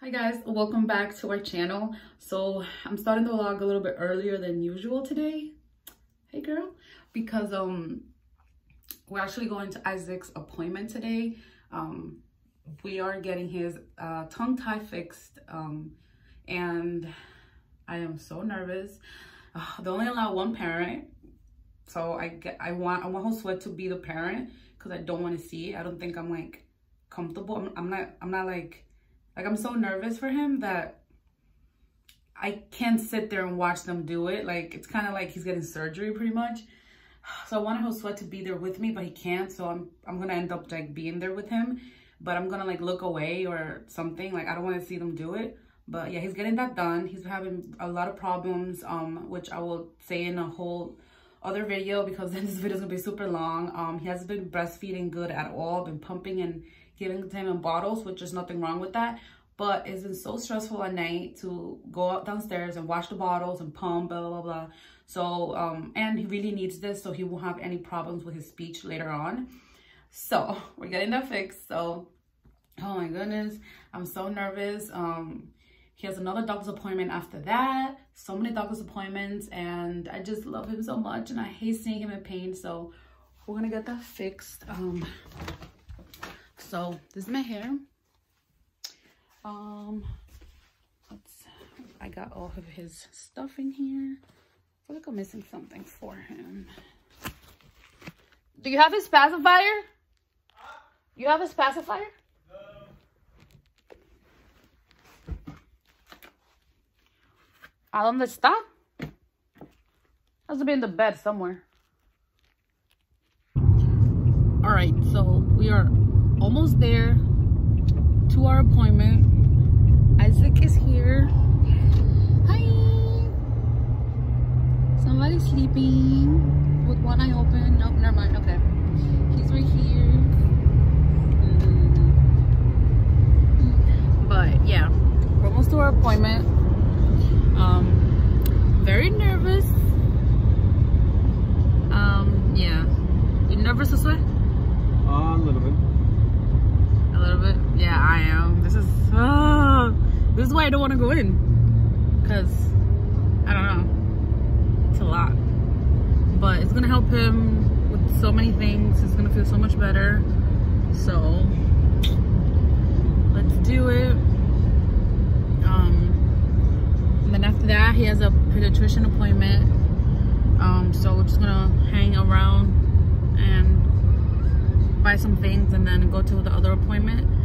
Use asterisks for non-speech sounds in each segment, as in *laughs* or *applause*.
Hi guys, welcome back to our channel. So I'm starting the vlog a little bit earlier than usual today. Hey girl, because um we're actually going to Isaac's appointment today. Um we are getting his uh, tongue tie fixed um and I am so nervous. Uh, they only allow one parent. So I get I want I want Josue to be the parent because I don't want to see it. I don't think I'm like comfortable. I'm, I'm not I'm not like like I'm so nervous for him that I can't sit there and watch them do it. Like it's kind of like he's getting surgery pretty much. *sighs* So I wanted Josue to be there with me, but he can't. So I'm I'm gonna end up like being there with him, but I'm gonna like look away or something. Like I don't want to see them do it. But yeah, he's getting that done. He's having a lot of problems, um, which I will say in a whole other video because then *laughs* this video is gonna be super long. Um, he hasn't been breastfeeding good at all. Been pumping and giving him in bottles, which is nothing wrong with that. But it's been so stressful at night to go up downstairs and wash the bottles and pump, blah, blah, blah. So, um, and he really needs this so he won't have any problems with his speech later on. So *laughs* we're getting that fixed. So, oh my goodness, I'm so nervous. Um, he has another doctor's appointment after that. So many doctor's appointments and I just love him so much and I hate seeing him in pain. So we're gonna get that fixed. Um, so this is my hair um let's i got all of his stuff in here i feel like i'm missing something for him do you have his pacifier you have his pacifier ¿A dónde está? Has to be in the bed somewhere. All right, so we are almost there to our appointment. Isaac is here. Hi. Somebody's sleeping with one eye open. Nope, never mind. Okay. He's right here. Mm-hmm. But yeah, we're almost to our appointment. Um, very nervous. Um, yeah. You nervous this way? Uh, a little bit. A little bit? Yeah, I am. This is, uh, this is why I don't want to go in. Because, I don't know. It's a lot. But it's going to help him with so many things. He's going to feel so much better. So, let's do it. Um, and then after that, he has a pediatrician appointment. Um, so we're just going to hang around and buy some things and then go to the other appointment.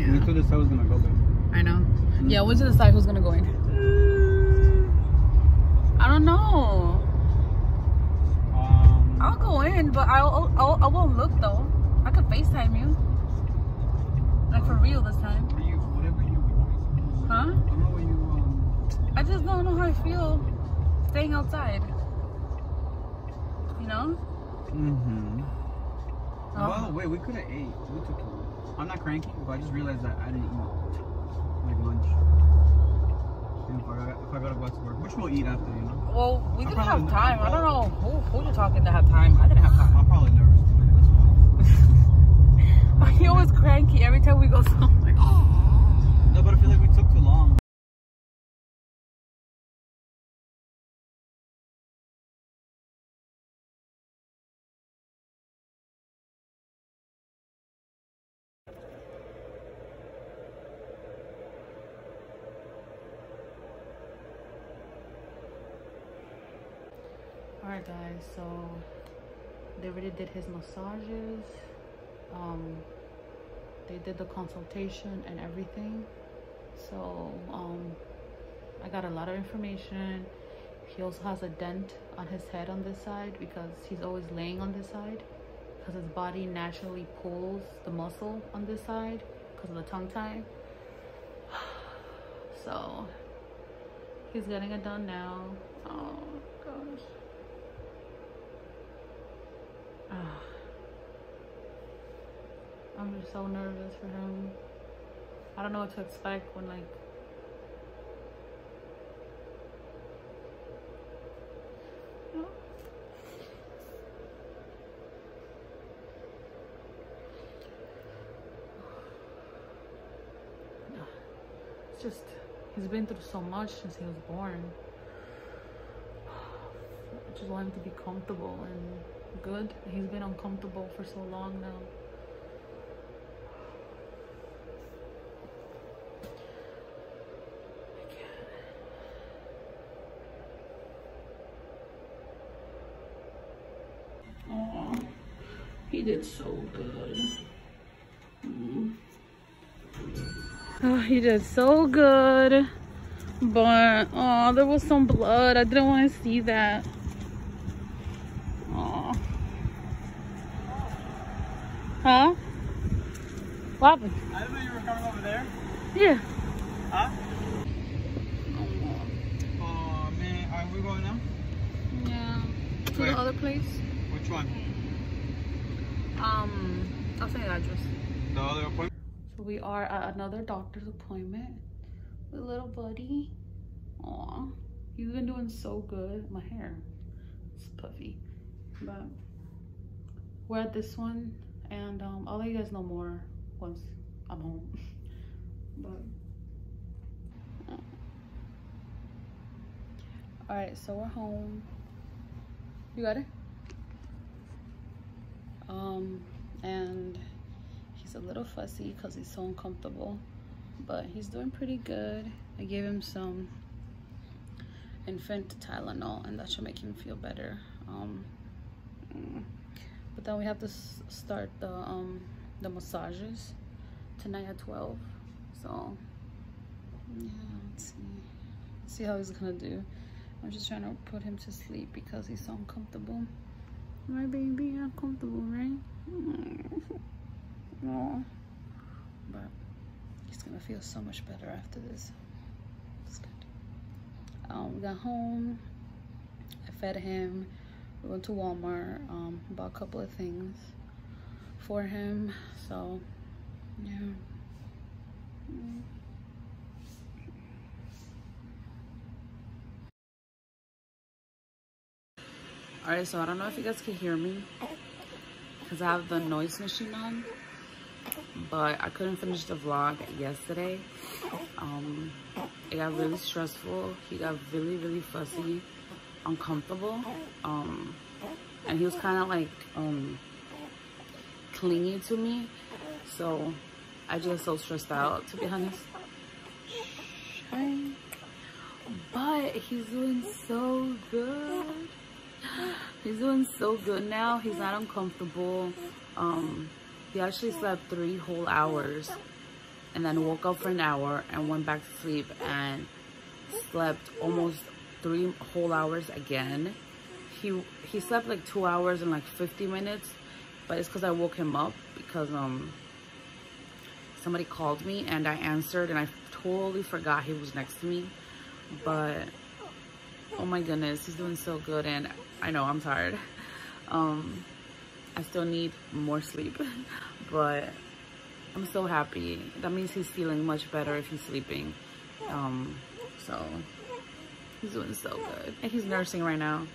Yeah. We could decide who's gonna go there. I know. Yeah, we should decide who's gonna go in. I don't know. Um, I'll go in, but I'll, I'll I won't look though. I could FaceTime you. Like for real this time. you, whatever you. want. Huh? I don't know what you um. I just don't know how I feel staying outside. You know? Mm-hmm. Oh. The way, we could have ate. We took. I'm not cranky, but I just realized that I didn't eat like lunch. And if I, got, if I gotta go out to work, which we'll eat after, you know. Well, we didn't have time. I don't know who who you're talking to have time. I didn't have time. I'm probably nervous. He *laughs* always cranky every time we go somewhere. No, but I feel like we took too long. Alright guys, so they already did his massages. Um they did the consultation and everything. So um I got a lot of information. He also has a dent on his head on this side because he's always laying on this side because his body naturally pulls the muscle on this side because of the tongue tie. *sighs* So he's getting it done now. Oh gosh. I'm just so nervous for him. I don't know what to expect when like just he's been through so much since he was born. I just want him to be comfortable and good. He's been uncomfortable for so long now. He did so good. Mm. Oh, he did so good. But, oh, there was some blood. I didn't want to see that. Oh. Huh? What happened? I didn't know you were coming over there. Yeah. Huh? Oh man, are we going now? Yeah. To Where? the other place. Which one? Um, I'll send you the address. The other appointment? So we are at another doctor's appointment with little buddy. Aw, he's been doing so good. My hair is puffy, but we're at this one, and um, I'll let you guys know more once I'm home. *laughs* but all right, so we're home. You got it. Um, and he's a little fussy because he's so uncomfortable but he's doing pretty good i gave him some infant tylenol and that should make him feel better um mm. But then we have to start the um the massages tonight at 12 so yeah let's see see how he's gonna do. I'm just trying to put him to sleep because he's so uncomfortable. My baby uncomfortable right? *laughs* No but he's gonna feel so much better after this. It's good. Um we got home i fed him we went to walmart um bought a couple of things for him so yeah. All right so i don't know if you guys can hear me because i have the noise machine on but i couldn't finish the vlog yesterday. Um it got really stressful. He got really really fussy uncomfortable um and he was kind of like um clingy to me. So i just so stressed out to be honest. But he's doing so good. He's doing so good now. He's not uncomfortable. Um he actually slept three whole hours and then woke up for an hour and went back to sleep and slept almost three whole hours again. He he slept like two hours and like 50 minutes but it's because i woke him up because um somebody called me and i answered and i totally forgot he was next to me. But oh my goodness he's doing so good and i know i'm tired. *laughs* Um i still need more sleep *laughs* but i'm so happy. That means he's feeling much better if he's sleeping. Um so he's doing so good. And he's nursing right now.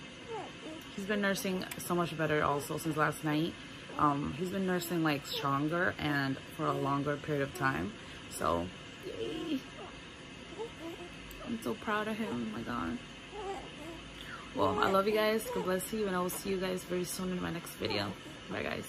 He's been nursing so much better also since last night. Um he's been nursing like stronger and for a longer period of time. So yay. i'm so proud of him. Oh my god. Well i love you guys. God bless you and i will see you guys very soon in my next video. Bye guys